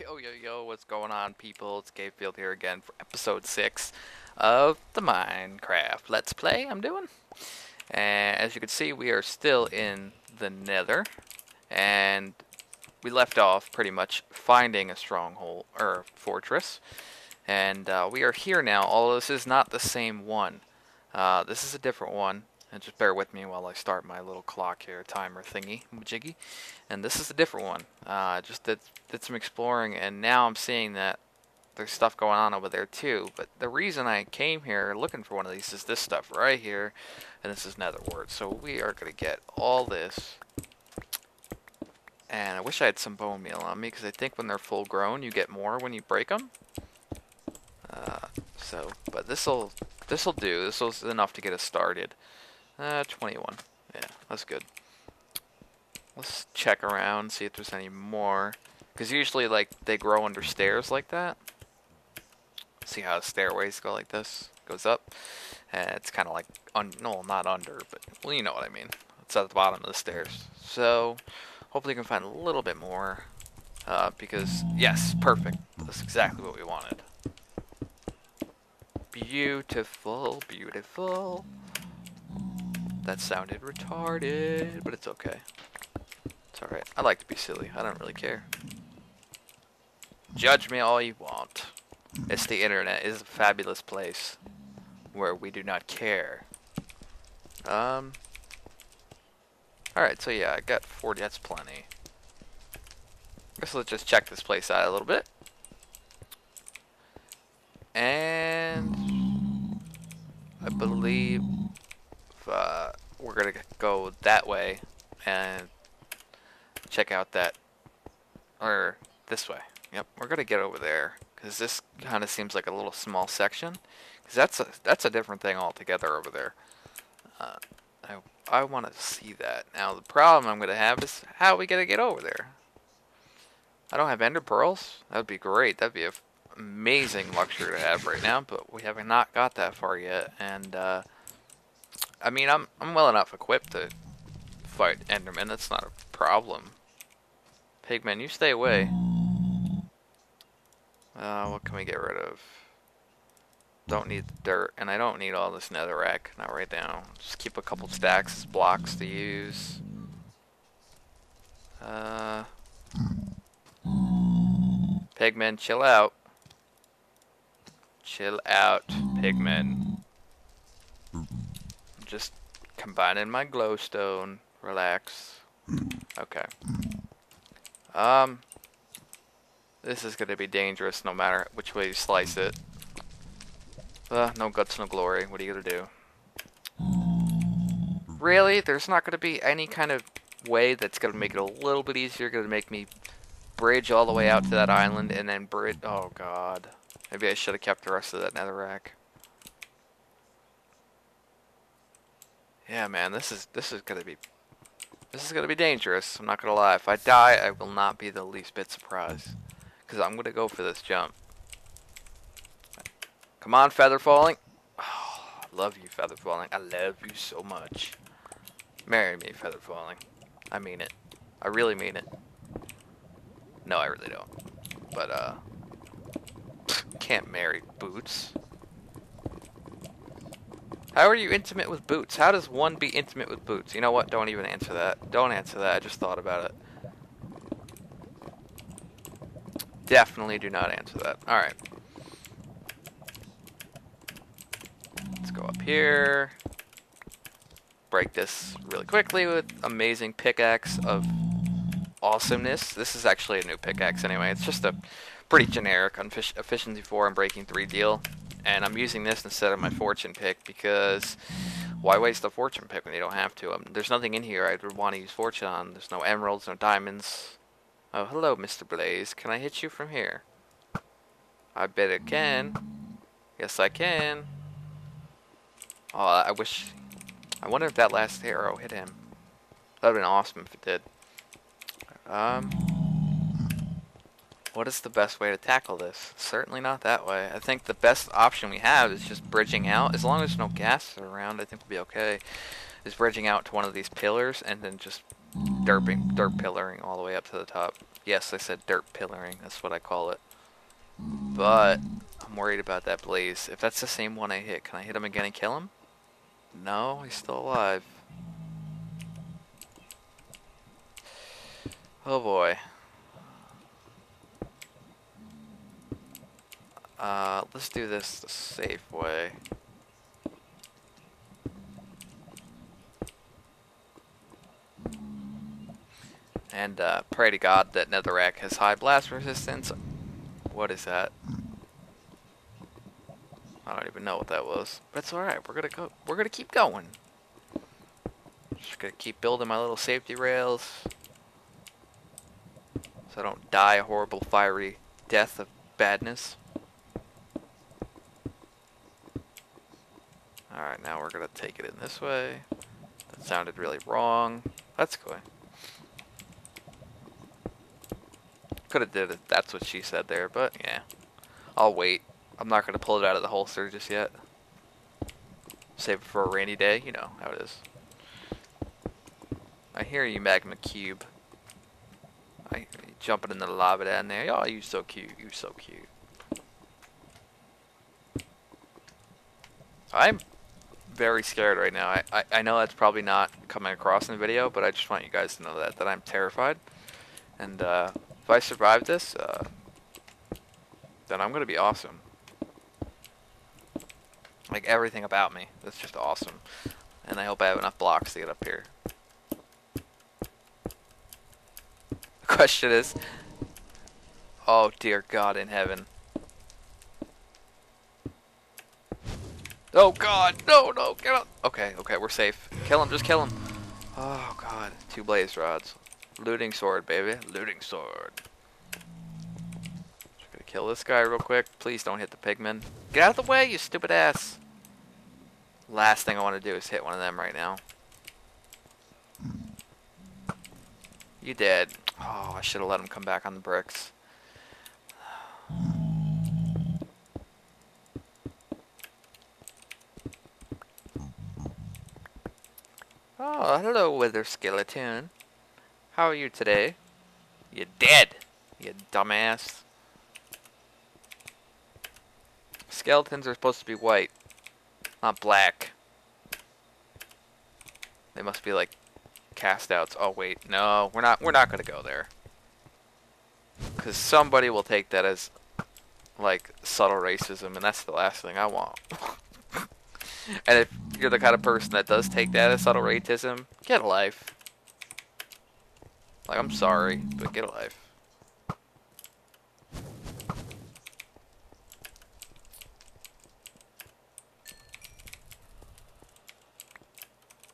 Yo, yo, yo, what's going on, people? It's Gabefield here again for episode 6 of the Minecraft Let's Play I'm doing. And as you can see, we are still in the nether. And we left off pretty much finding a stronghold, or fortress. And uh, we are here now, although this is not the same one. Uh, this is a different one. And just bear with me while I start my little clock here, timer thingy, jiggy. And this is a different one. Uh, just did, did some exploring, and now I'm seeing that there's stuff going on over there too. But the reason I came here looking for one of these is this stuff right here, and this is nether wart. So we are going to get all this. And I wish I had some bone meal on me, because I think when they're full grown, you get more when you break them. Uh, so, but this'll this'll do. This'll enough to get us started. Uh, 21. Yeah, that's good. Let's check around, see if there's any more. Because usually, like, they grow under stairs like that. See how stairways go like this? Goes up. And it's kind of like, no, not under, but, well, you know what I mean. It's at the bottom of the stairs. So, hopefully you can find a little bit more. Uh, because, yes, perfect. That's exactly what we wanted. Beautiful, beautiful. That sounded retarded, but it's okay. It's alright. I like to be silly. I don't really care. Judge me all you want. It's the internet. It's a fabulous place where we do not care. Um. Alright, so yeah, I got 40. That's plenty. I Guess let's just check this place out a little bit. And I believe uh, we're gonna go that way and check out that or this way. Yep we're gonna get over there because this kind of seems like a little small section because that's a that's a different thing altogether over there. Uh, I, I want to see that. Now the problem I'm gonna have is how are we gonna get over there. I don't have ender pearls. That would be great. That'd be a amazing luxury to have right now but we have not not got that far yet and uh, I mean, I'm I'm well enough equipped to fight Enderman. That's not a problem. Pigman, you stay away. Uh, what can we get rid of? Don't need the dirt, and I don't need all this netherrack. Not right now. Just keep a couple stacks as blocks to use. Uh, Pigman, chill out. Chill out, Pigman just combining my glowstone. Relax. Okay. Um, this is going to be dangerous no matter which way you slice it. Uh, no guts, no glory. What are you going to do? Really? There's not going to be any kind of way that's going to make it a little bit easier, going to make me bridge all the way out to that island and then bridge... Oh, God. Maybe I should have kept the rest of that netherrack. Yeah, man, this is this is gonna be this is gonna be dangerous. I'm not gonna lie. If I die, I will not be the least bit surprised, cause I'm gonna go for this jump. Come on, feather falling. Oh, I love you, feather falling. I love you so much. Marry me, feather falling. I mean it. I really mean it. No, I really don't. But uh, can't marry boots. How are you intimate with boots? How does one be intimate with boots? You know what? Don't even answer that. Don't answer that. I just thought about it. Definitely do not answer that. Alright. Let's go up here. Break this really quickly with amazing pickaxe of awesomeness. This is actually a new pickaxe anyway. It's just a pretty generic efficiency 4 and breaking 3 deal and I'm using this instead of my fortune pick because why waste a fortune pick when you don't have to? Um, there's nothing in here I would want to use fortune on. There's no emeralds, no diamonds. Oh, hello, Mr. Blaze. Can I hit you from here? I bet it can. Yes, I can. Oh, I wish... I wonder if that last arrow hit him. That would have been awesome if it did. Um... What is the best way to tackle this? Certainly not that way. I think the best option we have is just bridging out. As long as no gas around, I think we'll be okay. Is bridging out to one of these pillars and then just derping, dirt pillaring all the way up to the top. Yes, I said dirt pillaring. That's what I call it. But I'm worried about that blaze. If that's the same one I hit, can I hit him again and kill him? No, he's still alive. Oh boy. Uh, let's do this the safe way. And uh, pray to God that Netherrack has high blast resistance. What is that? I don't even know what that was. But it's alright, we're gonna go we're gonna keep going. Just gonna keep building my little safety rails. So I don't die a horrible fiery death of badness. Alright, now we're gonna take it in this way. That sounded really wrong. That's good. Could have did it. That's what she said there, but yeah. I'll wait. I'm not gonna pull it out of the holster just yet. Save it for a rainy day. You know how it is. I hear you, Magma Cube. I jumping in the lava down there. Oh, you so cute. You so cute. I'm very scared right now. I, I, I know that's probably not coming across in the video, but I just want you guys to know that, that I'm terrified. And, uh, if I survive this, uh, then I'm gonna be awesome. Like everything about me, that's just awesome. And I hope I have enough blocks to get up here. The question is, oh dear God in heaven. Oh God, no, no, get up. Okay, okay, we're safe. Kill him, just kill him. Oh God, two blaze rods. Looting sword, baby. Looting sword. Just gonna kill this guy real quick. Please don't hit the pigman. Get out of the way, you stupid ass. Last thing I want to do is hit one of them right now. You dead. Oh, I should have let him come back on the bricks. Oh, hello, Wither Skeleton. How are you today? You're dead, you dumbass. Skeletons are supposed to be white, not black. They must be like cast outs. Oh wait, no, we're not we're not gonna go there. Cause somebody will take that as like subtle racism and that's the last thing I want. and if you're the kind of person that does take that as subtle racism, get a life. Like, I'm sorry, but get a life.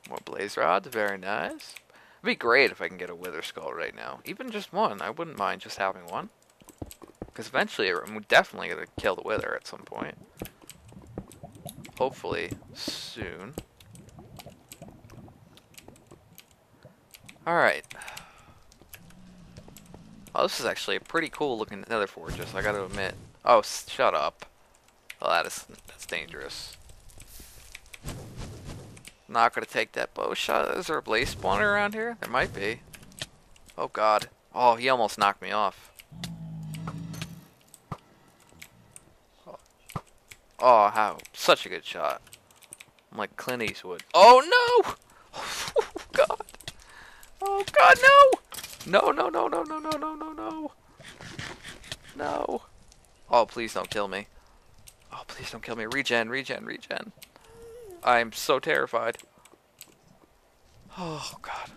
More blaze rods, very nice. It'd be great if I can get a wither skull right now. Even just one, I wouldn't mind just having one. Because eventually, I'm definitely going to kill the wither at some point. Hopefully, soon. Alright. Oh, this is actually a pretty cool looking nether fortress, I gotta admit. Oh, shut up. Oh, that is, that's dangerous. Not gonna take that bow shot. Is there a blaze spawner around here? There might be. Oh god. Oh, he almost knocked me off. Oh, how? Such a good shot. I'm like Clint Eastwood. Oh no! Oh god. Oh god, no! No, no, no, no, no, no, no, no, no. No. Oh, please don't kill me. Oh, please don't kill me. Regen, regen, regen. I'm so terrified. Oh, God.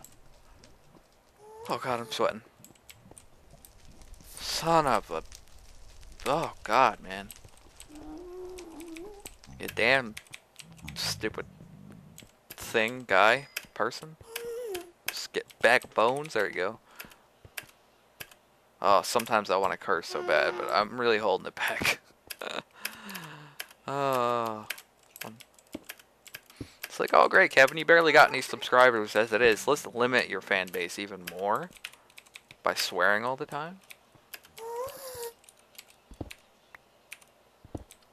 Oh, God, I'm sweating. Son of a... Oh, God, man. You damn stupid thing, guy, person. Just get back bones. There you go. Oh, sometimes I want to curse so bad, but I'm really holding it back. oh. It's like, oh great, Kevin, you barely got any subscribers as it is. Let's limit your fan base even more by swearing all the time.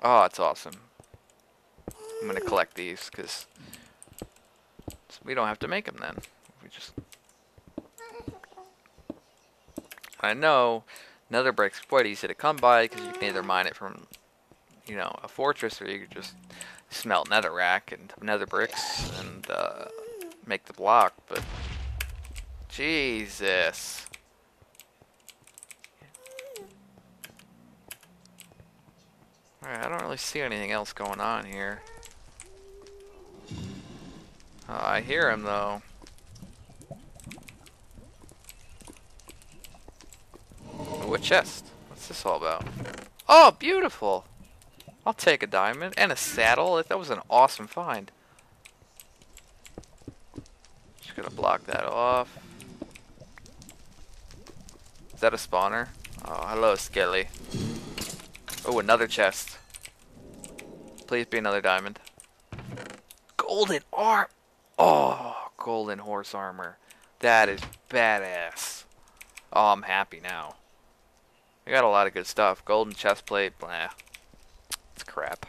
Oh, it's awesome. I'm going to collect these because we don't have to make them then. We just I know nether brick's quite easy to come by because you can either mine it from, you know, a fortress or you could just smelt netherrack and nether bricks and uh, make the block, but Jesus. Alright, I don't really see anything else going on here. Oh, I hear him though. Ooh, a chest. What's this all about? Oh, beautiful! I'll take a diamond and a saddle. That was an awesome find. Just gonna block that off. Is that a spawner? Oh, hello, Skelly. Oh, another chest. Please be another diamond. Golden arm. Oh, golden horse armor. That is badass. Oh, I'm happy now. I got a lot of good stuff. Golden chest plate, blah. It's crap.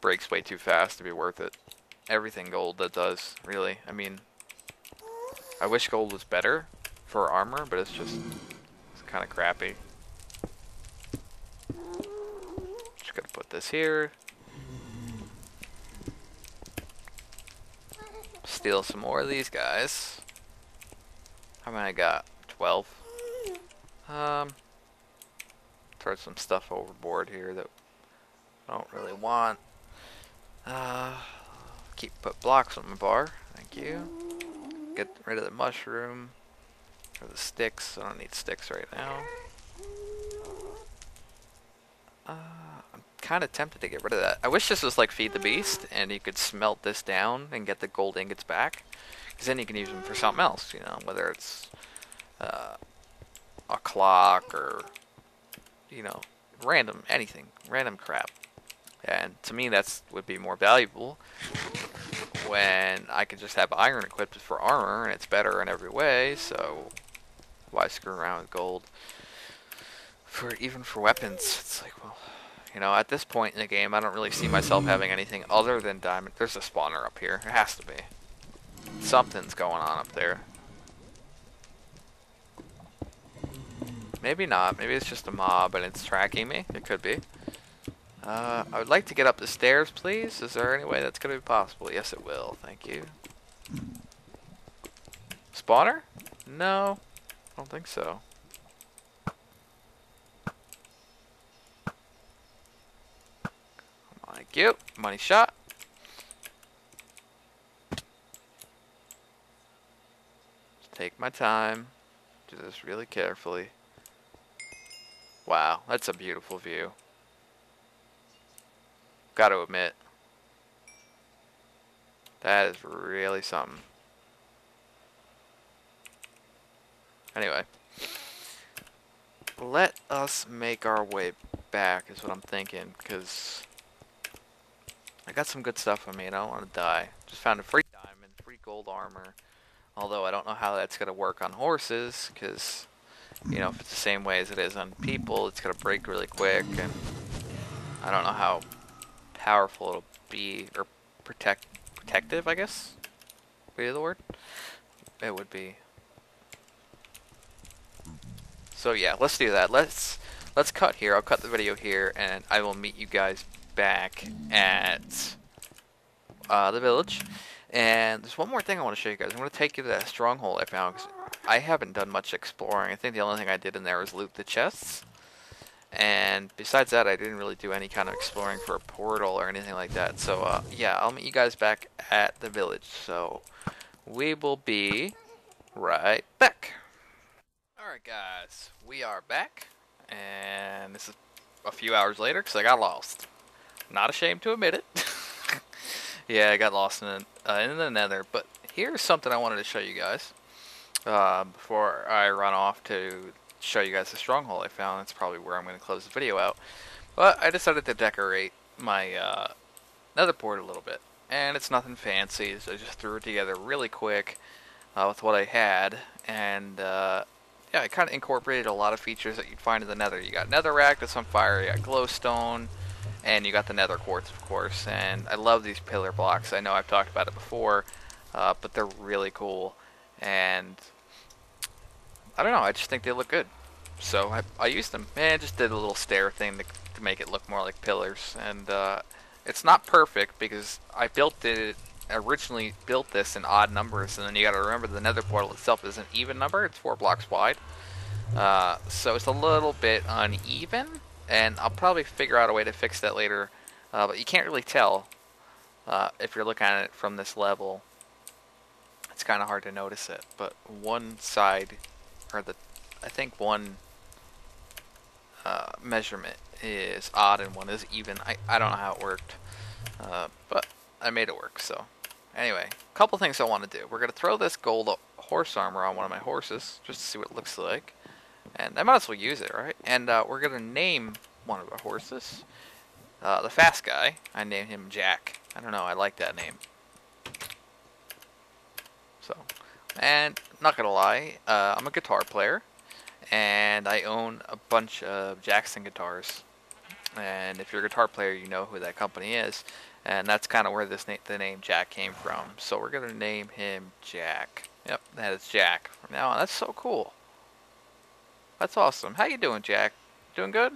Breaks way too fast to be worth it. Everything gold that does, really. I mean, I wish gold was better for armor, but it's just it's kind of crappy. Just gonna put this here. Steal some more of these guys. How many I got? 12. Um, throw some stuff overboard here that I don't really want. Uh, keep put blocks on my bar. Thank you. Get rid of the mushroom. Or the sticks. I don't need sticks right now. Uh, kind of tempted to get rid of that. I wish this was like Feed the Beast, and you could smelt this down and get the gold ingots back. Because then you can use them for something else, you know, whether it's uh, a clock or, you know, random anything, random crap. And to me, that's would be more valuable when I could just have iron equipped for armor, and it's better in every way. So why screw around with gold? For even for weapons, it's like, well, you know, at this point in the game, I don't really see myself having anything other than diamond. There's a spawner up here. It has to be. Something's going on up there. Maybe not. Maybe it's just a mob and it's tracking me. It could be. Uh, I would like to get up the stairs, please. Is there any way that's going to be possible? Yes, it will. Thank you. Spawner? No. I don't think so. Thank you. Money shot. take my time. Do this really carefully. Wow, that's a beautiful view. Gotta admit. That is really something. Anyway. Let us make our way back is what I'm thinking, because I got some good stuff on me and I don't want to die. Just found a free diamond, free gold armor. Although I don't know how that's going to work on horses, because, you know, if it's the same way as it is on people, it's going to break really quick, and I don't know how powerful it'll be, or protect, protective, I guess, would be the word? It would be. So yeah, let's do that. Let's let's cut here. I'll cut the video here, and I will meet you guys back at uh, the village. And there's one more thing I want to show you guys. I'm going to take you to that stronghold I found. Cause I haven't done much exploring. I think the only thing I did in there was loot the chests. And besides that, I didn't really do any kind of exploring for a portal or anything like that. So, uh, yeah, I'll meet you guys back at the village. So, we will be right back. Alright, guys. We are back. And this is a few hours later because I got lost. Not ashamed to admit it. yeah, I got lost in, uh, in the nether. But here's something I wanted to show you guys uh, before I run off to show you guys the stronghold I found. That's probably where I'm going to close the video out. But I decided to decorate my uh, nether port a little bit. And it's nothing fancy, so I just threw it together really quick uh, with what I had. And uh, yeah, I kind of incorporated a lot of features that you'd find in the nether. You got netherrack that's on fire, you got glowstone, and you got the nether quartz, of course. And I love these pillar blocks. I know I've talked about it before, uh, but they're really cool. And I don't know. I just think they look good. So I, I used them. And just did a little stair thing to, to make it look more like pillars. And uh, it's not perfect because I built it originally built this in odd numbers, and then you got to remember the Nether portal itself is an even number. It's four blocks wide, uh, so it's a little bit uneven. And I'll probably figure out a way to fix that later. Uh, but you can't really tell uh, if you're looking at it from this level. It's kind of hard to notice it. But one side, or the, I think one uh, measurement is odd and one is even. I, I don't know how it worked, uh, but I made it work. So anyway, a couple things I want to do. We're going to throw this gold horse armor on one of my horses just to see what it looks like. And I might as well use it, right? And uh, we're going to name one of our horses. Uh, the fast guy, I named him Jack. I don't know, I like that name. So, and not going to lie, uh, I'm a guitar player and I own a bunch of Jackson guitars. And if you're a guitar player, you know who that company is, and that's kind of where this na the name Jack came from. So we're gonna name him Jack. Yep, that is Jack from now on. That's so cool. That's awesome. How you doing, Jack? Doing good?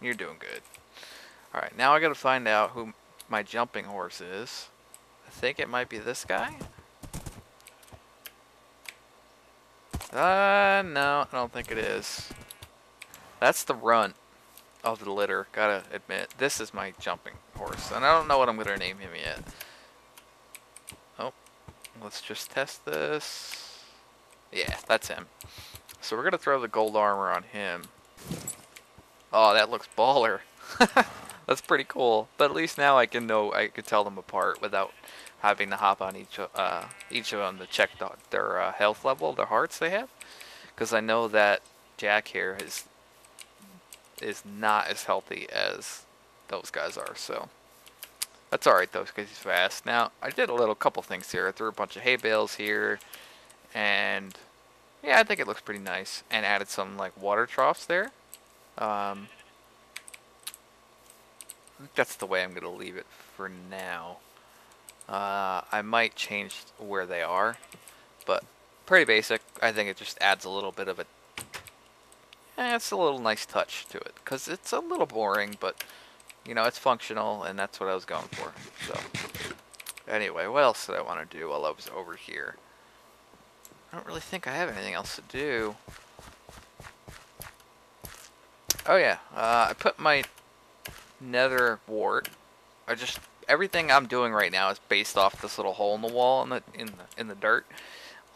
You're doing good. All right, now I gotta find out who my jumping horse is. I think it might be this guy. Uh, no, I don't think it is. That's the runt of the litter, gotta admit. This is my jumping horse, and I don't know what I'm gonna name him yet. Oh, let's just test this. Yeah, that's him. So we're gonna throw the gold armor on him. Oh, that looks baller. that's pretty cool. But at least now I can know, I can tell them apart without having to hop on each uh, each of them to check the, their uh, health level, their hearts they have, because I know that Jack here is is not as healthy as those guys are. So that's all right though, because he's fast. Now I did a little couple things here. I threw a bunch of hay bales here, and yeah, I think it looks pretty nice. And added some like water troughs there. Um, that's the way I'm gonna leave it for now. Uh, I might change where they are, but pretty basic. I think it just adds a little bit of a, eh, it's a little nice touch to it, because it's a little boring, but, you know, it's functional, and that's what I was going for, so. Anyway, what else did I want to do while I was over here? I don't really think I have anything else to do. Oh yeah, uh, I put my nether wart. I just everything I'm doing right now is based off this little hole in the wall in the in the, in the dirt.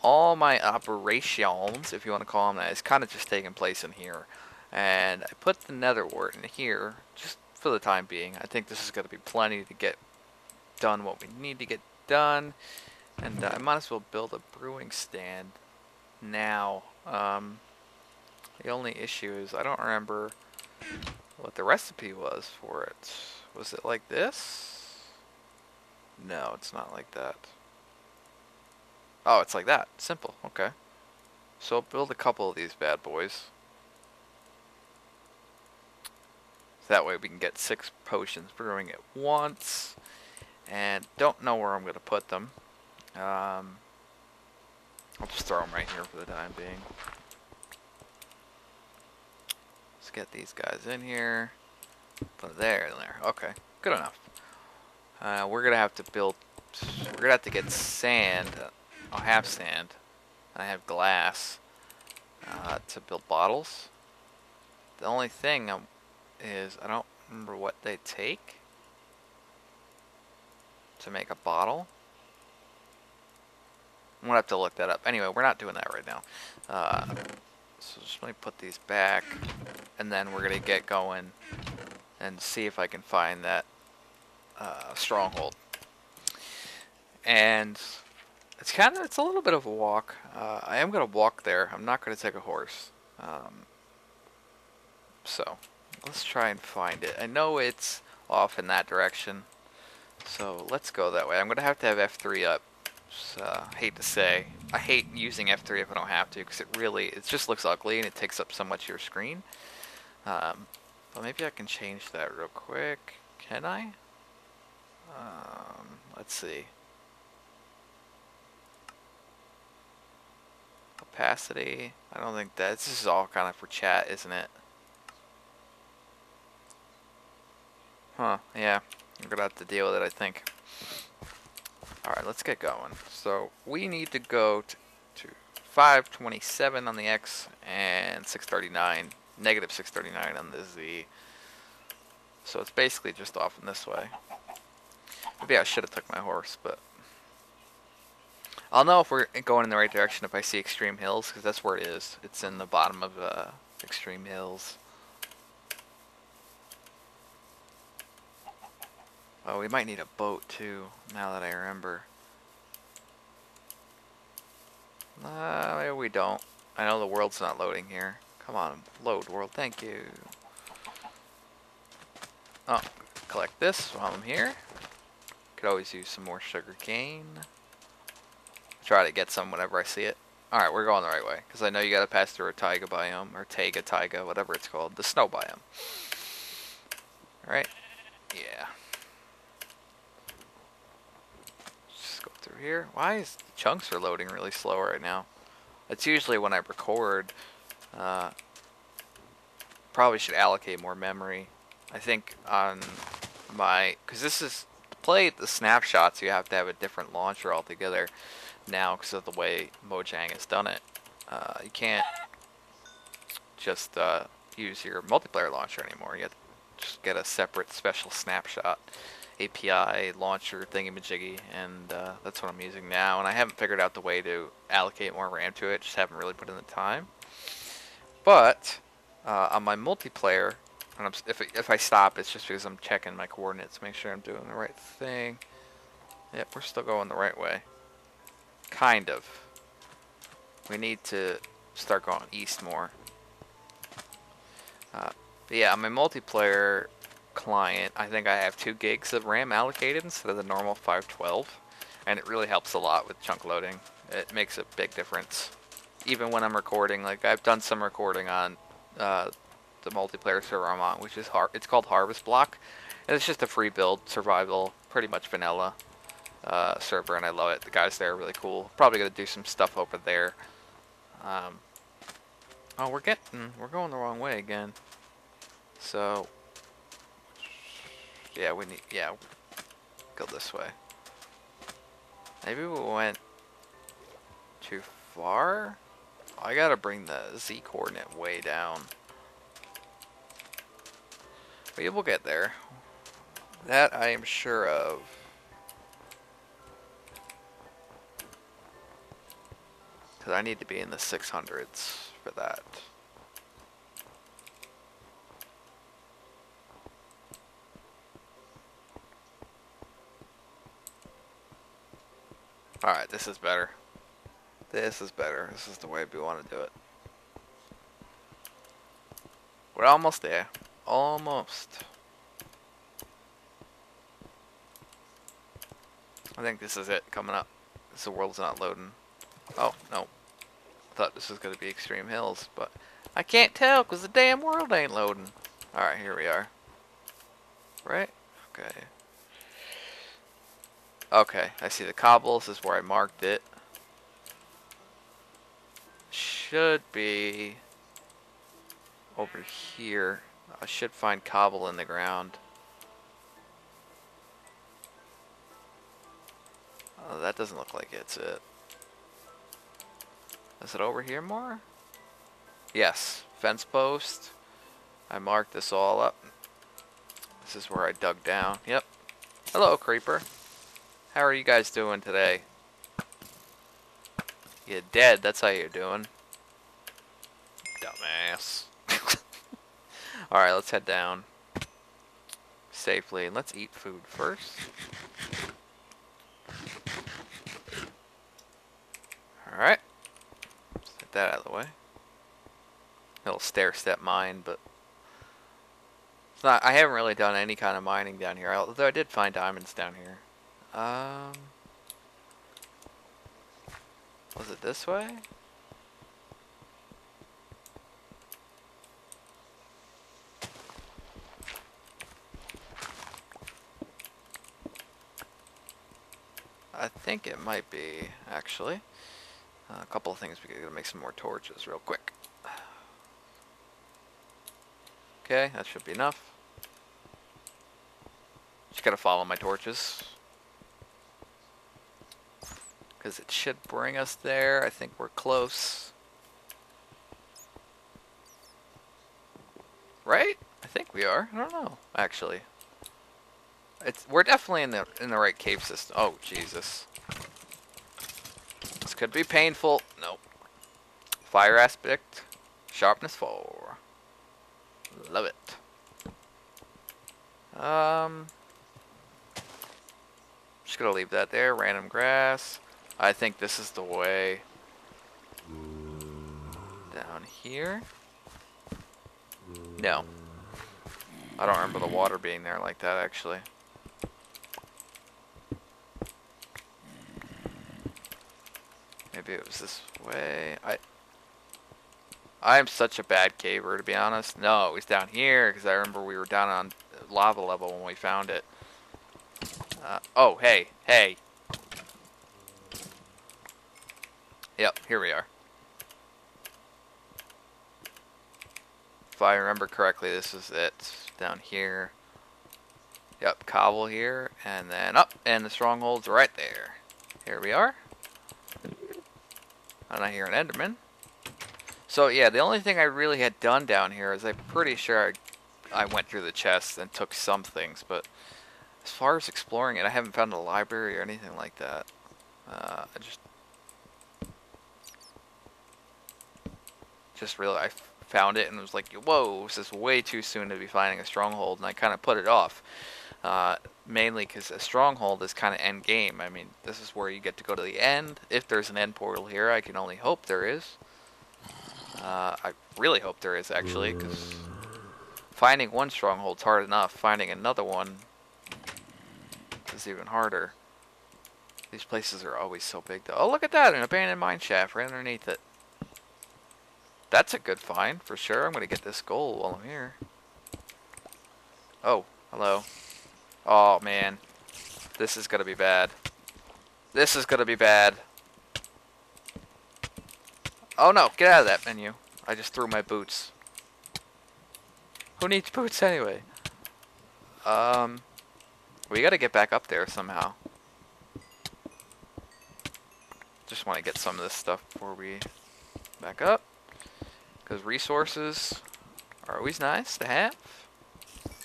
All my operations, if you want to call them that, is kind of just taking place in here. And I put the nether wart in here just for the time being. I think this is going to be plenty to get done what we need to get done. And uh, I might as well build a brewing stand now. Um, the only issue is I don't remember what the recipe was for it. Was it like this? No, it's not like that. Oh, it's like that. Simple. Okay. So I'll build a couple of these bad boys. So that way we can get six potions brewing at once. And don't know where I'm going to put them. Um, I'll just throw them right here for the time being. Let's get these guys in here. Put there and there. Okay, good enough. Uh, we're gonna have to build. We're gonna have to get sand. I'll have sand. I have glass uh, to build bottles. The only thing um, is I don't remember what they take to make a bottle. I'm gonna have to look that up. Anyway, we're not doing that right now. Uh, so just let me put these back, and then we're gonna get going and see if I can find that uh, stronghold. And it's kind of it's a little bit of a walk. Uh, I am going to walk there. I'm not going to take a horse. Um, so let's try and find it. I know it's off in that direction. So let's go that way. I'm going to have to have F3 up. Uh, hate to say. I hate using F3 if I don't have to because it really, it just looks ugly and it takes up so much of your screen. Um, but maybe I can change that real quick. Can I? Um, let's see. opacity. I don't think that this is all kind of for chat, isn't it? Huh, yeah. I'm gonna have to deal with it, I think. Alright, let's get going. So, we need to go to, to 527 on the X and 639, negative 639 on the Z. So it's basically just off in this way. Maybe I should have took my horse, but... I'll know if we're going in the right direction if I see Extreme Hills, because that's where it is. It's in the bottom of uh, Extreme Hills. Oh, we might need a boat too, now that I remember. Uh, we don't. I know the world's not loading here. Come on, load world, thank you. Oh, collect this while I'm here. Could always use some more sugar cane. Try to get some whenever I see it. Alright, we're going the right way. Because I know you gotta pass through a taiga biome, or taiga taiga, whatever it's called. The snow biome. Alright? Yeah. Through here. Why is chunks are loading really slow right now? It's usually when I record. Uh, probably should allocate more memory. I think on my because this is play the snapshots you have to have a different launcher altogether now because of the way Mojang has done it. Uh, you can't just uh, use your multiplayer launcher anymore. You have to just get a separate special snapshot. API launcher thingamajiggy, and uh, that's what I'm using now. And I haven't figured out the way to allocate more RAM to it, just haven't really put in the time. But uh, on my multiplayer, if, if I stop, it's just because I'm checking my coordinates, to make sure I'm doing the right thing. Yep, we're still going the right way. Kind of. We need to start going east more. Uh, yeah, on my multiplayer, client, I think I have 2 gigs of RAM allocated instead of the normal 512. And it really helps a lot with chunk loading. It makes a big difference. Even when I'm recording, like I've done some recording on uh, the multiplayer server I'm on, which is har it's called Harvest Block. And it's just a free build, survival, pretty much vanilla uh, server, and I love it. The guys there are really cool. Probably gonna do some stuff over there. Um, oh, we're getting, we're going the wrong way again. So yeah, we need, yeah, go this way. Maybe we went too far? I gotta bring the Z coordinate way down. We will get there. That I am sure of. Because I need to be in the 600s for that. Alright, this is better. This is better. This is the way we want to do it. We're almost there. Almost. I think this is it coming up. The world's not loading. Oh, no. I thought this was going to be Extreme Hills, but I can't tell because the damn world ain't loading. Alright, here we are. Right? Okay. Okay, I see the cobbles. Is where I marked it. Should be over here. I should find cobble in the ground. Oh, that doesn't look like it's it. Is it over here more? Yes, fence post. I marked this all up. This is where I dug down. Yep. Hello, creeper. How are you guys doing today? You're dead, that's how you're doing. Dumbass. Alright, let's head down. Safely, and let's eat food first. Alright. Get that out of the way. Little stair-step mine, but... It's not, I haven't really done any kind of mining down here, although I did find diamonds down here. Um, was it this way? I think it might be, actually. Uh, a couple of things we gotta make some more torches real quick. Okay, that should be enough. Just gotta follow my torches. Because it should bring us there. I think we're close. Right? I think we are. I don't know, actually. It's we're definitely in the in the right cave system. Oh Jesus. This could be painful. Nope. Fire aspect. Sharpness four. Love it. Um just gonna leave that there. Random grass. I think this is the way. Down here. No. I don't remember the water being there like that actually. Maybe it was this way. I I am such a bad caver to be honest. No, it was down here because I remember we were down on lava level when we found it. Uh, oh, hey, hey. Yep, here we are. If I remember correctly, this is it. Down here. Yep, cobble here, and then up, and the stronghold's right there. Here we are. And I hear an Enderman. So yeah, the only thing I really had done down here is I'm pretty sure I, I went through the chests and took some things, but as far as exploring it, I haven't found a library or anything like that. Uh, I just just really I found it and was like, whoa, this is way too soon to be finding a stronghold, and I kind of put it off. Uh, mainly because a stronghold is kind of end game. I mean, this is where you get to go to the end. If there's an end portal here, I can only hope there is. Uh, I really hope there is, actually, because finding one stronghold's hard enough. Finding another one is even harder. These places are always so big, though. Oh, look at that! An abandoned mine shaft right underneath it. That's a good find, for sure. I'm going to get this gold while I'm here. Oh, hello. Oh, man. This is going to be bad. This is going to be bad. Oh, no. Get out of that menu. I just threw my boots. Who needs boots anyway? Um, we got to get back up there somehow. Just want to get some of this stuff before we back up. Because resources are always nice to have.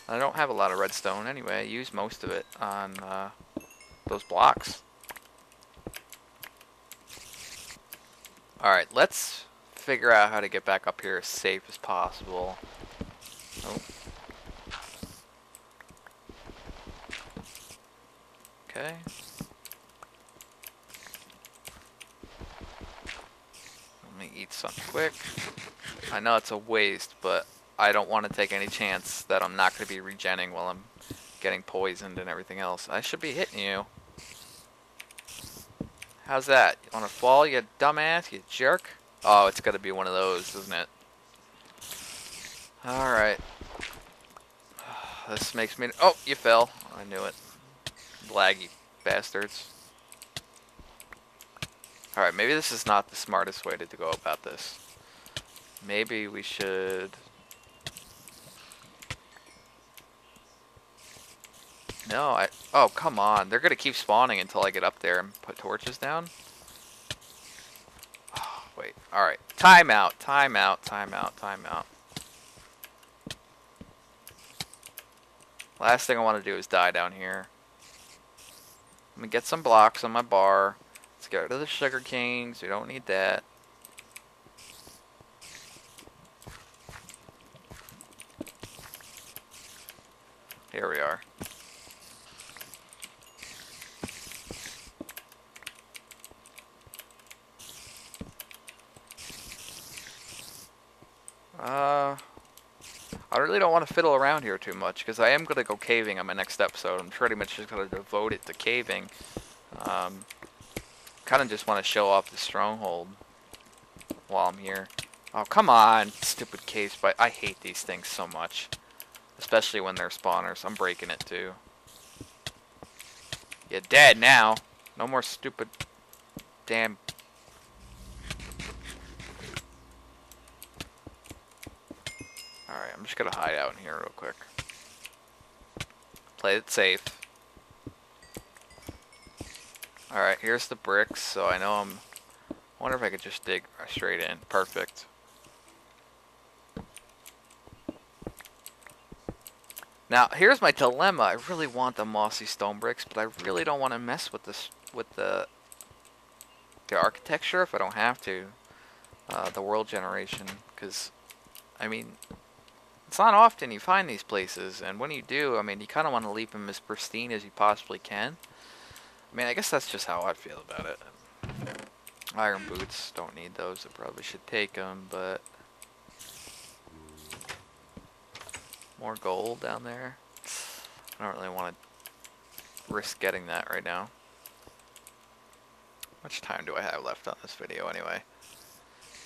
I don't have a lot of redstone anyway. I use most of it on uh, those blocks. Alright, let's figure out how to get back up here as safe as possible. Oh. Okay. Let me eat something quick. I know it's a waste, but I don't want to take any chance that I'm not going to be regenning while I'm getting poisoned and everything else. I should be hitting you. How's that? You want to fall, you dumbass, you jerk? Oh, it's got to be one of those, isn't it? Alright. This makes me... Oh, you fell. I knew it. Laggy bastards. Alright, maybe this is not the smartest way to go about this. Maybe we should No, I... Oh, come on. They're going to keep spawning until I get up there and put torches down? Oh, wait. Alright. Timeout. Timeout. Timeout. Timeout. Last thing I want to do is die down here. Let me get some blocks on my bar. Let's get rid of the sugar canes. We don't need that. Here we are. Uh, I really don't want to fiddle around here too much because I am going to go caving on my next episode. I'm pretty much just going to devote it to caving. Um, kind of just want to show off the stronghold while I'm here. Oh, come on, stupid caves, but I hate these things so much. Especially when they're spawners. I'm breaking it too. You're dead now. No more stupid damn Alright, I'm just gonna hide out in here real quick. Play it safe. Alright, here's the bricks, so I know I'm... I wonder if I could just dig straight in. Perfect. Now, here's my dilemma. I really want the mossy stone bricks, but I really don't want to mess with this with the the architecture if I don't have to. Uh, the world generation, because I mean, it's not often you find these places, and when you do, I mean, you kind of want to leave them as pristine as you possibly can. I mean, I guess that's just how I feel about it. Iron boots, don't need those. I probably should take them, but more gold down there. I don't really want to risk getting that right now. How much time do I have left on this video anyway?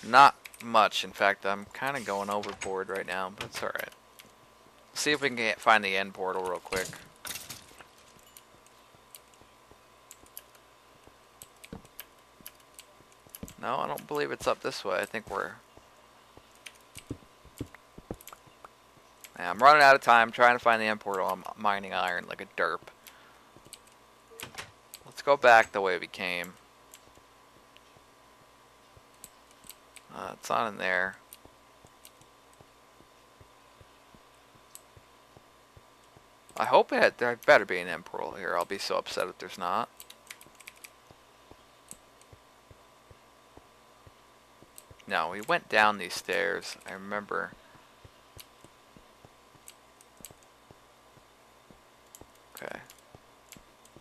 Not much. In fact, I'm kind of going overboard right now, but it's alright. See if we can get, find the end portal real quick. No, I don't believe it's up this way. I think we're... Yeah, I'm running out of time trying to find the end portal. I'm mining iron like a derp. Let's go back the way we came. Uh, it's not in there. I hope it there better be an end portal here. I'll be so upset if there's not. No, we went down these stairs. I remember. Okay.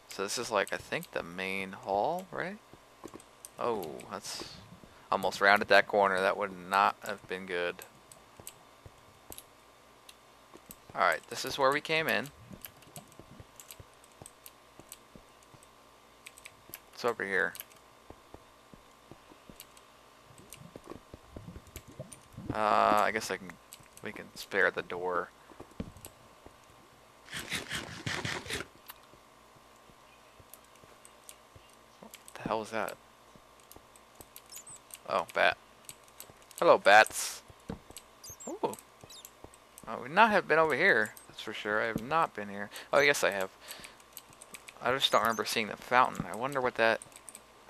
So this is like, I think, the main hall, right? Oh, that's... Almost rounded that corner. That would not have been good. Alright, this is where we came in. It's over here. Uh, I guess I can, we can spare the door. What the hell was that? Oh, bat. Hello, bats. Ooh. Oh, I would not have been over here, that's for sure. I have not been here. Oh, yes, I have. I just don't remember seeing the fountain. I wonder what that...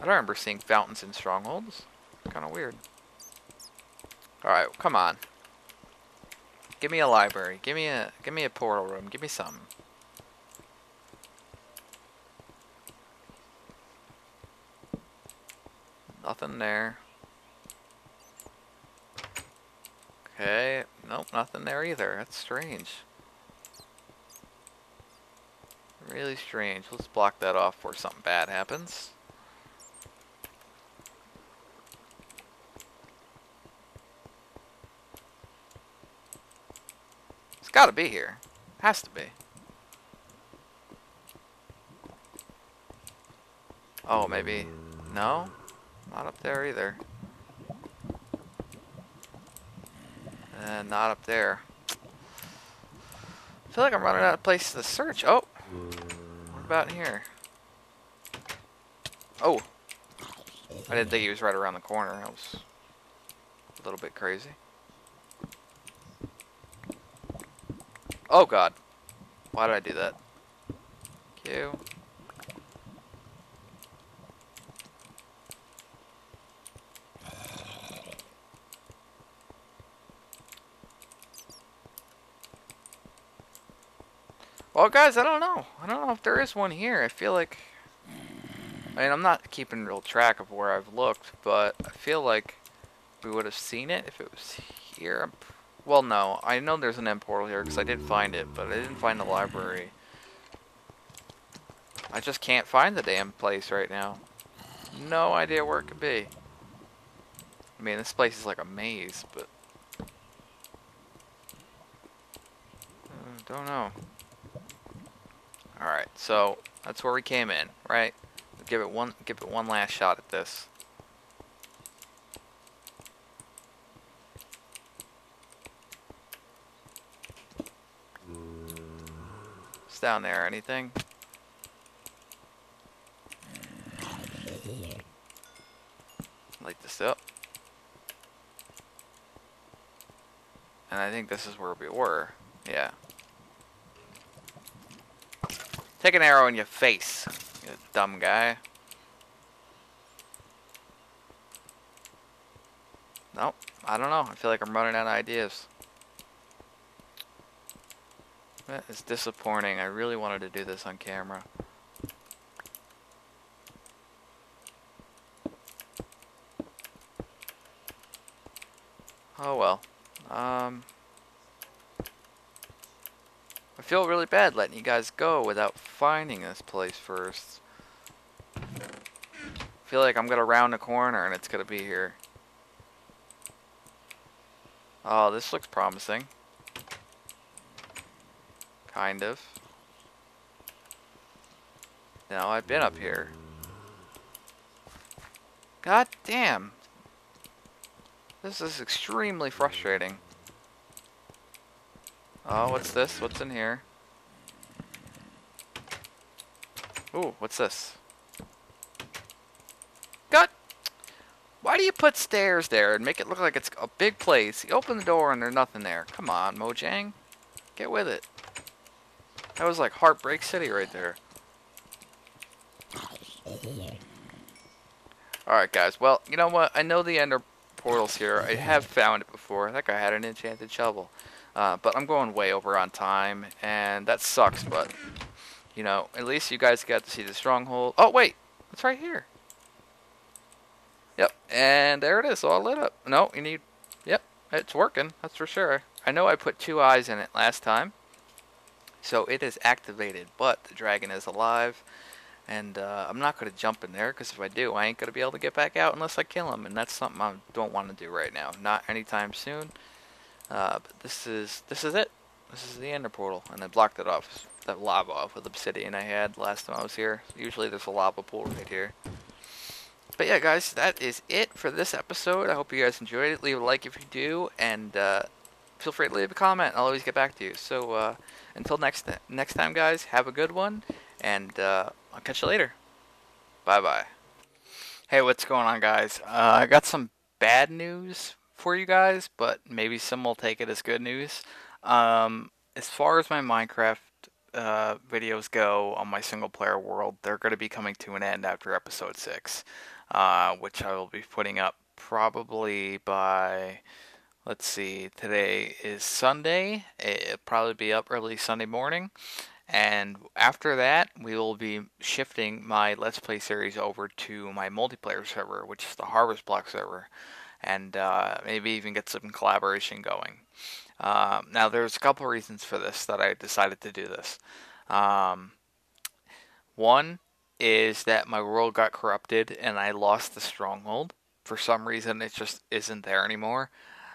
I don't remember seeing fountains in strongholds. Kind of weird. Alright, come on. Give me a library. Give me a give me a portal room. Give me something. Nothing there. Okay. Nope, nothing there either. That's strange. Really strange. Let's block that off before something bad happens. It's gotta be here. Has to be. Oh, maybe. No? Not up there either. And not up there. I feel like I'm running out of places to search. Oh! What about here? Oh! I didn't think he was right around the corner. That was a little bit crazy. Oh god. Why did I do that? Q. Well, guys, I don't know. I don't know if there is one here. I feel like... I mean, I'm not keeping real track of where I've looked, but I feel like we would have seen it if it was here. Well, no. I know there's an end portal here because I did find it, but I didn't find the library. I just can't find the damn place right now. No idea where it could be. I mean, this place is like a maze, but... Uh, don't know. Alright, so that's where we came in, right? Give it one give it one last shot at this. It's down there? Anything? Light this up. And I think this is where we were. Yeah. Take an arrow in your face, you dumb guy. Nope. I don't know. I feel like I'm running out of ideas. That is disappointing. I really wanted to do this on camera. Oh well. Um, I feel really bad letting you guys go without finding this place first. I feel like I'm gonna round the corner and it's gonna be here. Oh, this looks promising. Kind of. Now I've been up here. God damn. This is extremely frustrating. Oh, what's this? What's in here? Ooh, what's this? God! Why do you put stairs there and make it look like it's a big place? You open the door and there's nothing there. Come on, Mojang. Get with it. That was like Heartbreak City right there. Alright guys, well, you know what? I know the ender portals here. I have found it before. That guy had an enchanted shovel. Uh, but I'm going way over on time, and that sucks, but, you know, at least you guys got to see the stronghold. Oh, wait! It's right here. Yep, and there it is, all lit up. No, you need... Yep, it's working, that's for sure. I know I put two eyes in it last time, so it is activated, but the dragon is alive. And uh, I'm not going to jump in there because if I do, I ain't going to be able to get back out unless I kill him. And that's something I don't want to do right now. Not anytime soon. Uh, but this is this is it. This is the ender portal. And I blocked it off, that lava off with obsidian I had last time I was here. Usually there's a lava pool right here. But yeah, guys, that is it for this episode. I hope you guys enjoyed it. Leave a like if you do. And uh, feel free to leave a comment. I'll always get back to you. So uh, until next, next time, guys, have a good one. And... Uh, I'll catch you later. Bye bye. Hey, what's going on, guys? Uh, I got some bad news for you guys, but maybe some will take it as good news. Um, as far as my Minecraft uh, videos go on my single player world, they're going to be coming to an end after episode 6, uh, which I will be putting up probably by. Let's see, today is Sunday. It'll probably be up early Sunday morning. And after that, we will be shifting my Let's Play series over to my multiplayer server, which is the Harvest Block server, and uh, maybe even get some collaboration going. Um, now, there's a couple reasons for this that I decided to do this. Um, one is that my world got corrupted and I lost the stronghold. For some reason, it just isn't there anymore.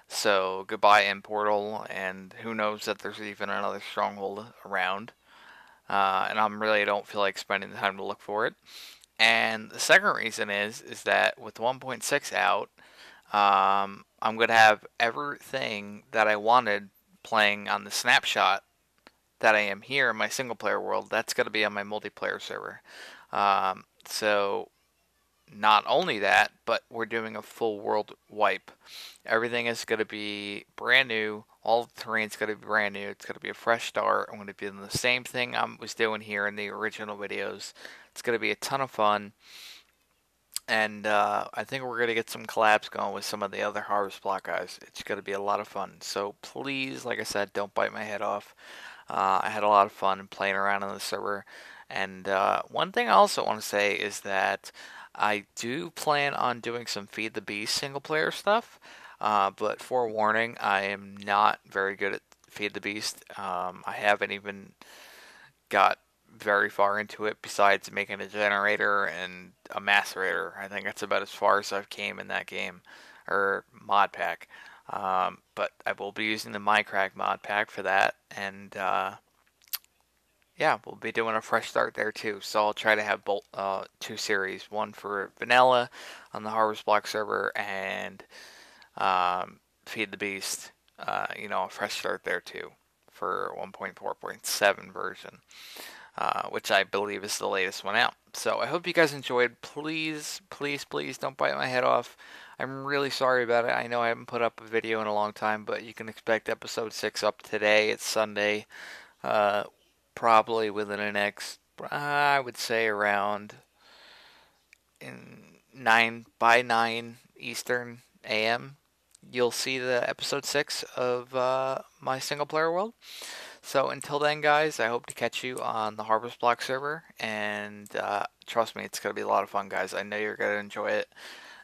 So, goodbye, End Portal, and who knows that there's even another stronghold around uh, and I'm really don't feel like spending the time to look for it. And the second reason is is that with 1.6 out, um, I'm going to have everything that I wanted playing on the snapshot that I am here in my single player world. That's going to be on my multiplayer server. Um, so not only that, but we're doing a full world wipe. Everything is going to be brand new. All the terrain's going to be brand new. It's going to be a fresh start. I'm going to be doing the same thing I was doing here in the original videos. It's going to be a ton of fun. And uh, I think we're going to get some collabs going with some of the other Harvest Block guys. It's going to be a lot of fun. So please, like I said, don't bite my head off. Uh, I had a lot of fun playing around on the server. And uh, one thing I also want to say is that I do plan on doing some Feed the Beast single player stuff, uh, but forewarning, I am not very good at Feed the Beast. Um, I haven't even got very far into it besides making a generator and a macerator. I think that's about as far as I've came in that game or mod pack. Um, but I will be using the Mindcrack mod pack for that, and uh, yeah, we'll be doing a fresh start there too. So I'll try to have both uh, two series, one for vanilla on the Harvest Block server, and um, Feed the Beast. Uh, you know, a fresh start there too for 1.4.7 version. Uh, which I believe is the latest one out. So I hope you guys enjoyed. Please, please, please don't bite my head off. I'm really sorry about it. I know I haven't put up a video in a long time, but you can expect episode 6 up today. It's Sunday. Uh, probably within the next, I would say around in 9 by 9 Eastern AM. You'll see the episode 6 of uh, my single player world. So until then, guys, I hope to catch you on the Harvest Block server. And uh, trust me, it's going to be a lot of fun, guys. I know you're going to enjoy it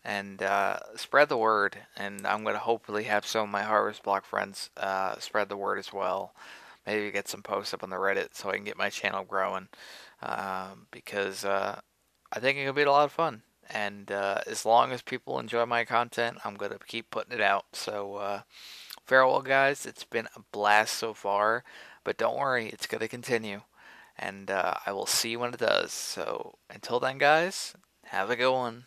and uh, spread the word. And I'm going to hopefully have some of my Harvest Block friends uh, spread the word as well. Maybe get some posts up on the Reddit so I can get my channel growing. Um, because uh, I think it could be a lot of fun. And uh, as long as people enjoy my content, I'm going to keep putting it out. So, uh, farewell, guys. It's been a blast so far. But don't worry, it's going to continue. And uh, I will see you when it does. So until then, guys, have a good one.